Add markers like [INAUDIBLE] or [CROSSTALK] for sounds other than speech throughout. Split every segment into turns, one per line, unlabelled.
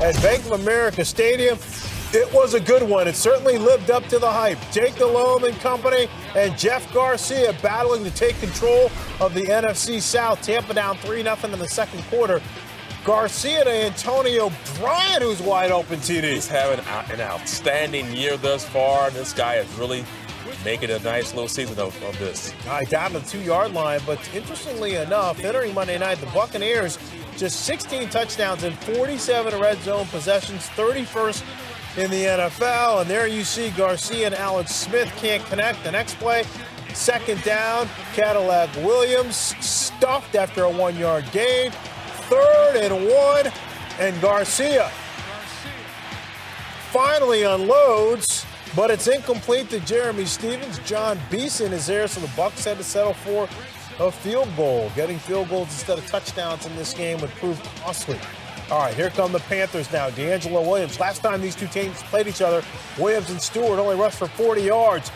at Bank of America Stadium. It was a good one. It certainly lived up to the hype. Jake Delhomme and company and Jeff Garcia battling to take control of the NFC South. Tampa down 3 0 in the second quarter. Garcia to Antonio Bryant, who's wide open, TD.
He's having an outstanding year thus far. This guy is really making a nice little season of, of this.
All right, down to the two-yard line, but interestingly enough, entering Monday night, the Buccaneers just 16 touchdowns and 47 red zone possessions, 31st in the NFL. And there you see Garcia and Alex Smith can't connect. The next play, second down, Cadillac Williams stuffed after a one-yard gain. Third and one, and Garcia finally unloads but it's incomplete to Jerramy Stevens. Jon Beason is there, so the Bucs had to settle for a field goal. Getting field goals instead of touchdowns in this game would prove costly. All right, here come the Panthers now. DeAngelo Williams. Last time these two teams played each other, Williams and Stewart only rushed for 40 yards.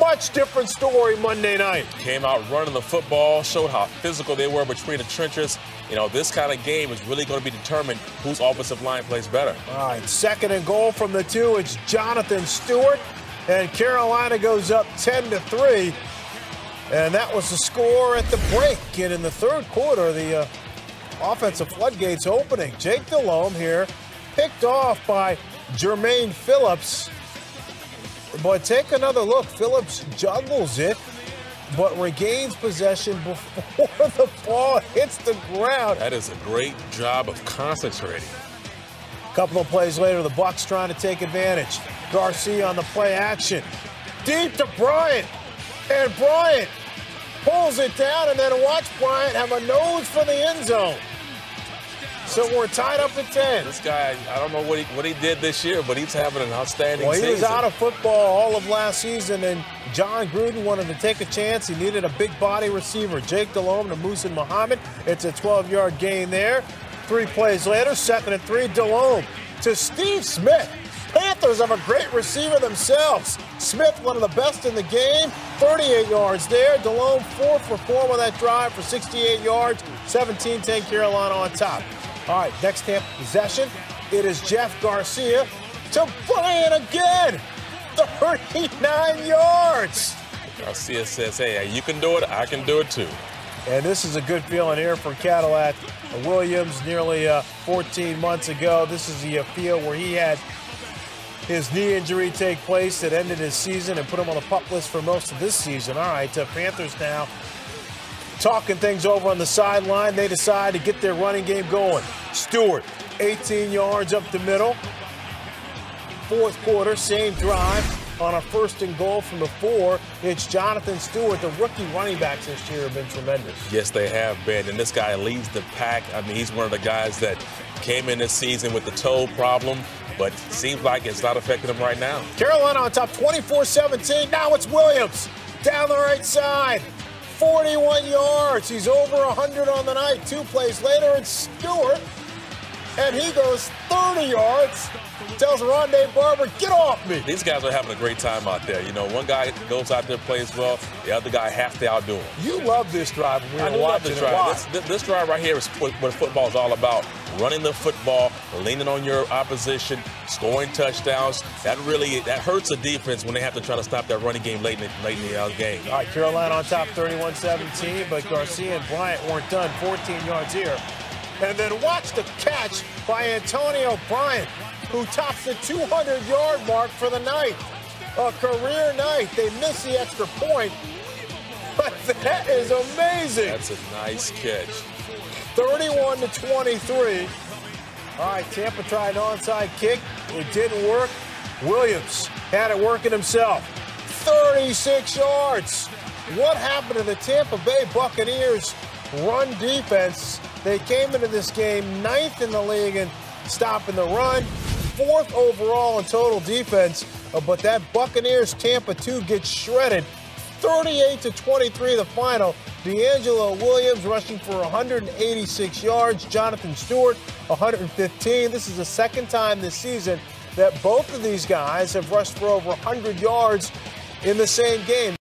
Much different story Monday night.
Came out running the football, showed how physical they were between the trenches. You know, this kind of game is really going to be determined whose offensive line plays better.
All right, second and goal from the two. It's Jonathan Stewart, and Carolina goes up 10 to 3. And that was the score at the break. And in the third quarter, the uh, offensive floodgates opening. Jake Delhomme here, picked off by Jermaine Phillips. But take another look. Phillips juggles it, but regains possession [LAUGHS] before the ball hits the ground.
That is a great job of concentrating.
A couple of plays later, the Bucs trying to take advantage. Garcia on the play action. Deep to Bryant. And Bryant pulls it down, and then watch Bryant have a nose for the end zone. So we're tied up at 10.
This guy, I don't know what he, what he did this year, but he's having an outstanding
well, he
season.
was out of football all of last season, and Jon Gruden wanted to take a chance. He needed a big body receiver. Jake Delhomme to Muhsin Muhammad. It's a 12-yard gain there. Three plays later, second and three, Delhomme to Steve Smith. Panthers have a great receiver themselves. Smith, one of the best in the game, 38 yards there. Delhomme, four for four with that drive for 68 yards, 17-10 Carolina on top. All right, next Tampa possession. It is Jeff Garcia to Bryant again. 39 yards.
Garcia says, hey, you can do it, I can do it too.
And this is a good feeling here for Cadillac Williams nearly uh, 14 months ago. This is the field where he had his knee injury take place that ended his season and put him on the pup list for most of this season. All right, uh, Panthers now talking things over on the sideline. They decide to get their running game going. Stewart, 18 yards up the middle. Fourth quarter, same drive. On a first and goal from the four, it's Jonathan Stewart. The rookie running backs this year have been tremendous.
Yes, they have been. And this guy leads the pack. I mean, he's one of the guys that came in this season with the toe problem, but seems like it's not affecting them right now.
Carolina on top 24 17. Now it's Williams down the right side. 41 yards. He's over 100 on the night. Two plays later, it's Stewart. And he goes 30 yards. Tells Rondé Barber, get off me.
These guys are having a great time out there. You know, one guy goes out there, plays well. The other guy has to outdo him.
You love this drive. We
I love this drive. This, this, drive right here is what, what football is all about. Running the football, leaning on your opposition, scoring touchdowns. That really that hurts the defense when they have to try to stop that running game late in the, late in the uh, game.
All right, Carolina on top 31-17, but Garcia and Bryant weren't done. 14 yards here. And then watch the catch by Antonio Bryant, who tops the 200-yard mark for the night. A career night. They miss the extra point, but that is amazing.
That's a nice catch.
31 to 23. All right, Tampa tried an onside kick. It didn't work. Williams had it working himself. 36 yards. What happened to the Tampa Bay Buccaneers run defense? They came into this game ninth in the league in stopping the run, fourth overall in total defense. Uh, but that Buccaneers Tampa 2 gets shredded. 38 to 23 the final. DeAngelo Williams rushing for 186 yards. Jonathan Stewart 115. This is the second time this season that both of these guys have rushed for over 100 yards in the same game.